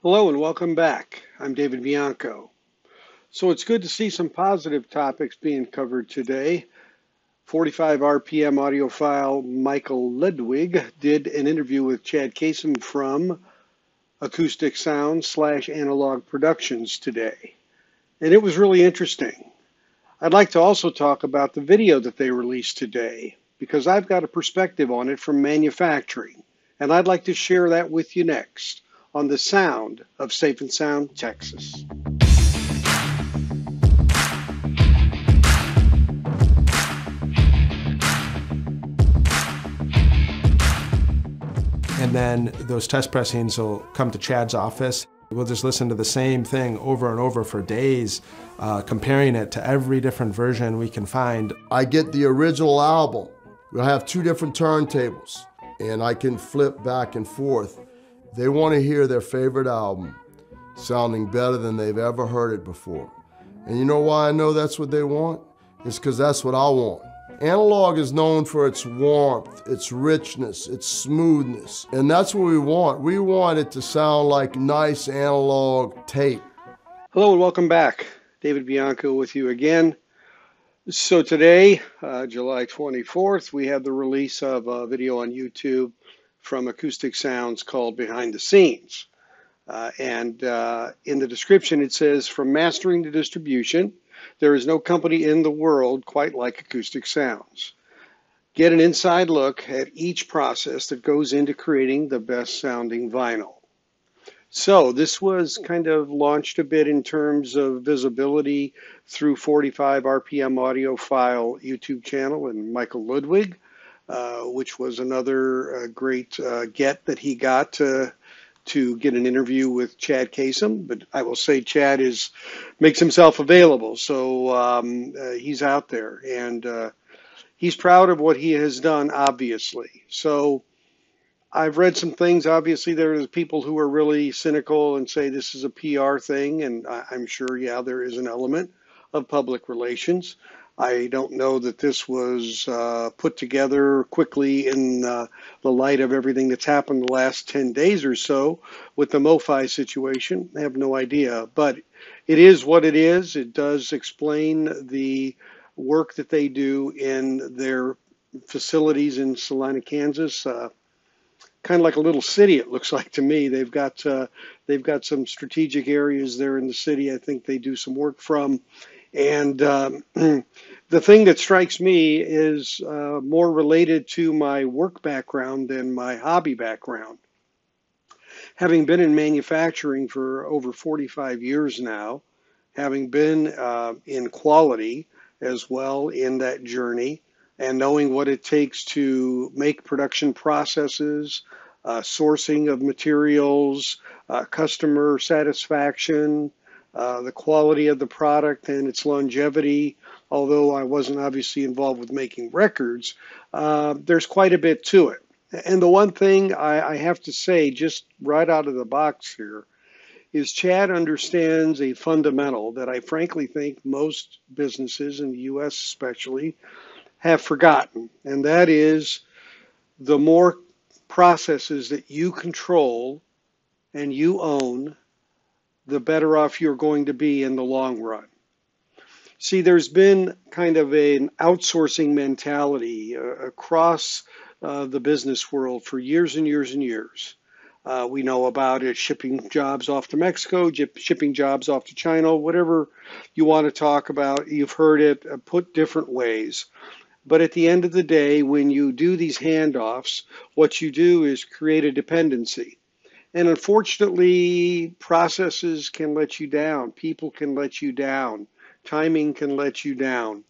Hello and welcome back. I'm David Bianco. So it's good to see some positive topics being covered today. 45 RPM audiophile Michael Ludwig did an interview with Chad Kassem from Acoustic Sound slash Analogue Productions today. And it was really interesting. I'd like to also talk about the video that they released today because I've got a perspective on it from manufacturing. And I'd like to share that with you next on the sound of Safe and Sound, Texas. And then those test pressings will come to Chad's office. We'll just listen to the same thing over and over for days, uh, comparing it to every different version we can find. I get the original album. We'll have two different turntables, and I can flip back and forth. They want to hear their favorite album sounding better than they've ever heard it before. And you know why I know that's what they want? It's because that's what I want. Analog is known for its warmth, its richness, its smoothness. And that's what we want. We want it to sound like nice analog tape. Hello and welcome back. David Bianco with you again. So today, uh, July 24th, we have the release of a video on YouTube from Acoustic Sounds called Behind the Scenes. Uh, and uh, in the description, it says from mastering to distribution, there is no company in the world quite like Acoustic Sounds. Get an inside look at each process that goes into creating the best sounding vinyl. So this was kind of launched a bit in terms of visibility through 45 RPM Audiophile YouTube channel and Michael Ludwig. Uh, which was another uh, great uh, get that he got to to get an interview with Chad Kassem. But I will say Chad is makes himself available, so um, uh, he's out there and uh, he's proud of what he has done. Obviously, so. I've read some things. Obviously, there's people who are really cynical and say this is a PR thing, and I'm sure, yeah, there is an element of public relations. I don't know that this was uh, put together quickly in uh, the light of everything that's happened the last 10 days or so with the MoFi situation. I have no idea, but it is what it is. It does explain the work that they do in their facilities in Salina, Kansas. Uh, kind of like a little city, it looks like to me. They've got uh, they've got some strategic areas there in the city. I think they do some work from, and um, the thing that strikes me is uh, more related to my work background than my hobby background. Having been in manufacturing for over 45 years now, having been uh, in quality as well in that journey, and knowing what it takes to make production processes, uh, sourcing of materials, uh, customer satisfaction, uh, the quality of the product and its longevity, although I wasn't obviously involved with making records, uh, there's quite a bit to it. And the one thing I, I have to say, just right out of the box here, is Chad understands a fundamental that I frankly think most businesses in the US especially have forgotten, and that is the more processes that you control and you own, the better off you're going to be in the long run. See, there's been kind of an outsourcing mentality uh, across uh, the business world for years and years and years. Uh, we know about it shipping jobs off to Mexico, shipping jobs off to China, whatever you want to talk about. You've heard it uh, put different ways. But at the end of the day, when you do these handoffs, what you do is create a dependency. And unfortunately, processes can let you down, people can let you down, timing can let you down.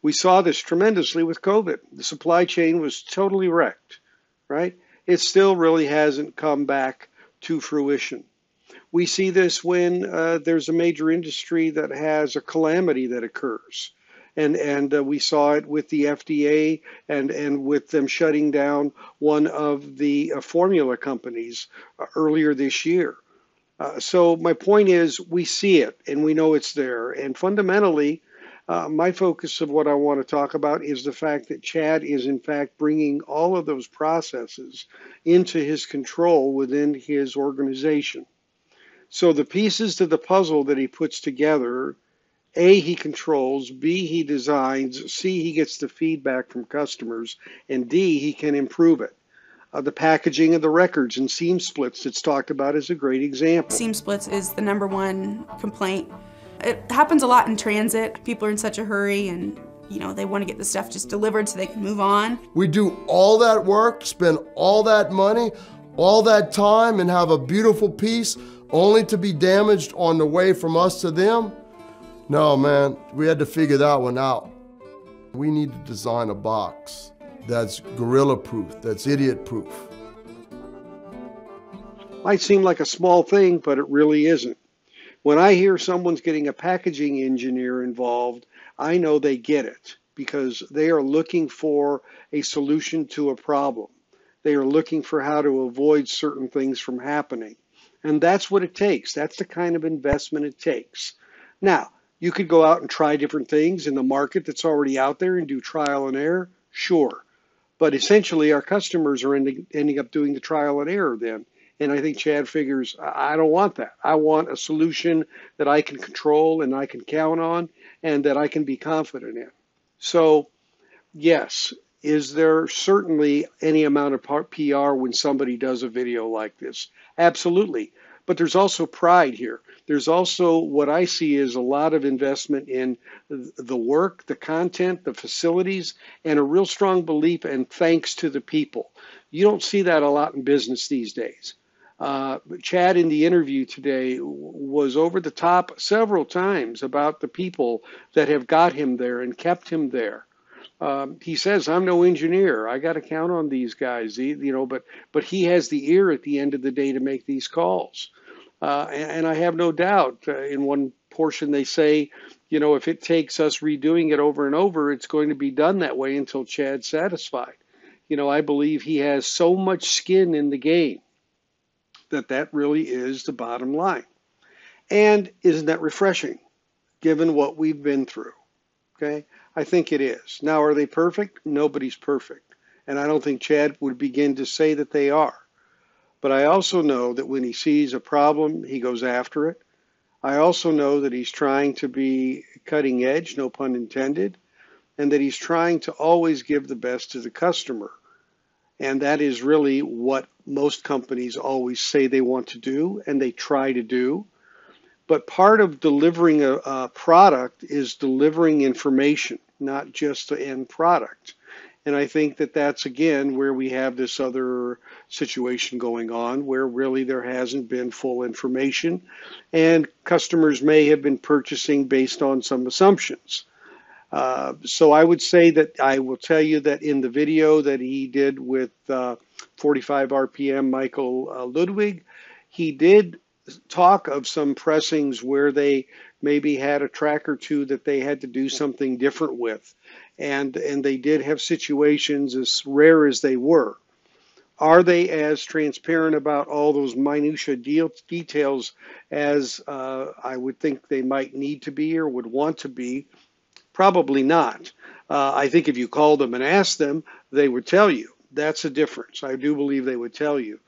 We saw this tremendously with COVID. The supply chain was totally wrecked, right? It still really hasn't come back to fruition. We see this when uh, there's a major industry that has a calamity that occurs and and uh, we saw it with the FDA and and with them shutting down one of the uh, formula companies uh, earlier this year. Uh, so my point is, we see it and we know it's there, and fundamentally. Uh, my focus of what I want to talk about is the fact that Chad is, in fact, bringing all of those processes into his control within his organization. So the pieces to the puzzle that he puts together, A, he controls, B, he designs, C, he gets the feedback from customers, and D, he can improve it. Uh, the packaging of the records and seam splits that's talked about is a great example. Seam splits is the number one complaint. It happens a lot in transit. People are in such a hurry and you know, they want to get the stuff just delivered so they can move on. We do all that work, spend all that money, all that time, and have a beautiful piece only to be damaged on the way from us to them? No, man, we had to figure that one out. We need to design a box that's gorilla proof, that's idiot proof. Might seem like a small thing, but it really isn't. When I hear someone's getting a packaging engineer involved, I know they get it because they are looking for a solution to a problem. They are looking for how to avoid certain things from happening. And that's what it takes. That's the kind of investment it takes. Now, you could go out and try different things in the market that's already out there and do trial and error, sure. But essentially, our customers are ending, ending up doing the trial and error then. And I think Chad figures, I don't want that. I want a solution that I can control and I can count on and that I can be confident in. So, yes, is there certainly any amount of PR when somebody does a video like this? Absolutely. But there's also pride here. There's also what I see is a lot of investment in the work, the content, the facilities, and a real strong belief and thanks to the people. You don't see that a lot in business these days. Uh, Chad in the interview today was over the top several times about the people that have got him there and kept him there. Um, he says, "I'm no engineer. I got to count on these guys." You know, but but he has the ear at the end of the day to make these calls, uh, and, and, I have no doubt. Uh, in one portion, they say, you know, if it takes us redoing it over and over, it's going to be done that way until Chad's satisfied. You know, I believe he has so much skin in the game that that really is the bottom line. And isn't that refreshing, given what we've been through? Okay, I think it is. Now, are they perfect? Nobody's perfect. And I don't think Chad would begin to say that they are. But I also know that when he sees a problem, he goes after it. I also know that he's trying to be cutting edge, no pun intended, and that he's trying to always give the best to the customer. And that is really what most companies always say they want to do and they try to do. But part of delivering a, a product is delivering information, not just the end product. And I think that that's again where we have this other situation going on where really there hasn't been full information and customers may have been purchasing based on some assumptions. Uh, so I would say that I will tell you that in the video that he did with uh, 45 RPM Michael uh, Ludwig, he did talk of some pressings where they maybe had a track or two that they had to do something different with. And, and they did have situations as rare as they were. Are they as transparent about all those minutia deal, details as uh, I would think they might need to be or would want to be? Probably not. Uh, I think if you called them and asked them, they would tell you. That's a difference. I do believe they would tell you.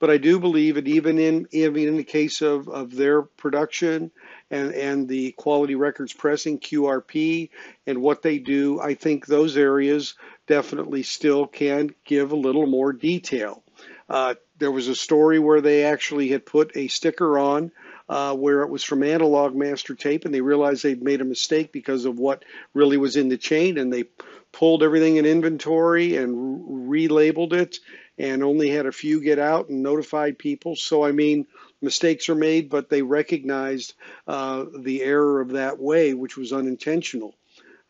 But I do believe that even in even in the case of, of their production and, and the quality records pressing QRP and what they do, I think those areas definitely still can give a little more detail. Uh, there was a story where they actually had put a sticker on uh, where it was from analog master tape, and they realized they'd made a mistake because of what really was in the chain, and they pulled everything in inventory and relabeled it, and only had a few get out and notified people. So I mean, mistakes are made, but they recognized uh, the error of that way, which was unintentional.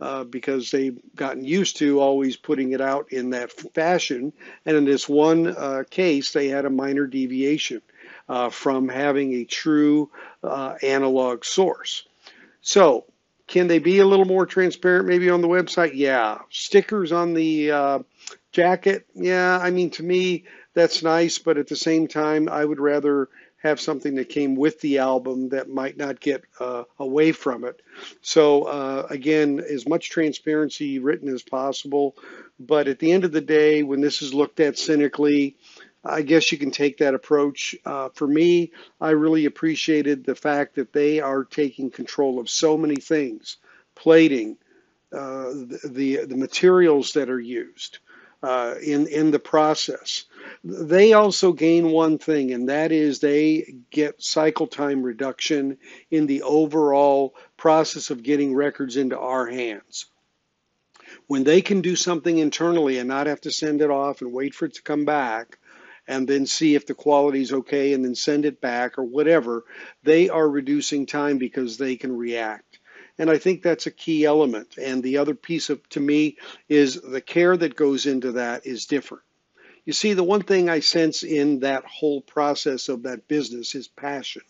Uh, because they've gotten used to always putting it out in that fashion. And in this one uh, case, they had a minor deviation uh, from having a true uh, analog source. So, can they be a little more transparent maybe on the website? Yeah. Stickers on the uh, jacket? Yeah. I mean, to me, that's nice, but at the same time, I would rather have something that came with the album that might not get uh, away from it. So, uh, again, as much transparency written as possible. But at the end of the day, when this is looked at cynically, I guess you can take that approach. Uh, for me, I really appreciated the fact that they are taking control of so many things, plating, uh, the, the, the materials that are used uh, in in the process. They also gain one thing, and that is they get cycle time reduction in the overall process of getting records into our hands. When they can do something internally and not have to send it off and wait for it to come back, and then see if the quality is okay and then send it back or whatever, they are reducing time because they can react. And I think that's a key element. And the other piece of, to me, is the care that goes into that is different. You see, the one thing I sense in that whole process of that business is passion.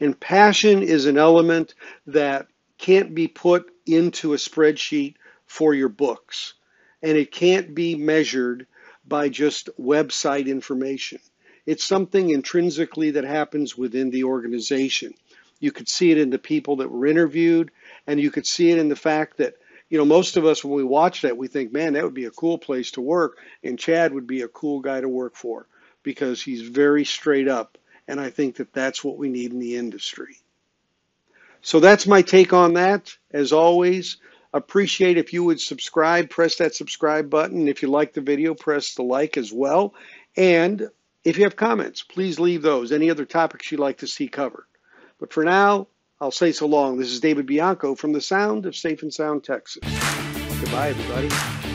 And passion is an element that can't be put into a spreadsheet for your books. And it can't be measured by just website information. It's something intrinsically that happens within the organization. You could see it in the people that were interviewed, and you could see it in the fact that, you know, most of us, when we watch that, we think, man, that would be a cool place to work, and Chad would be a cool guy to work for because he's very straight up. And I think that that's what we need in the industry. So that's my take on that. As always, appreciate if you would subscribe, press that subscribe button. If you like the video, press the like as well. And if you have comments, please leave those. Any other topics you'd like to see covered. But for now, I'll say so long. This is David Bianco from the Sound of Safe and Sound, Texas. Goodbye, everybody.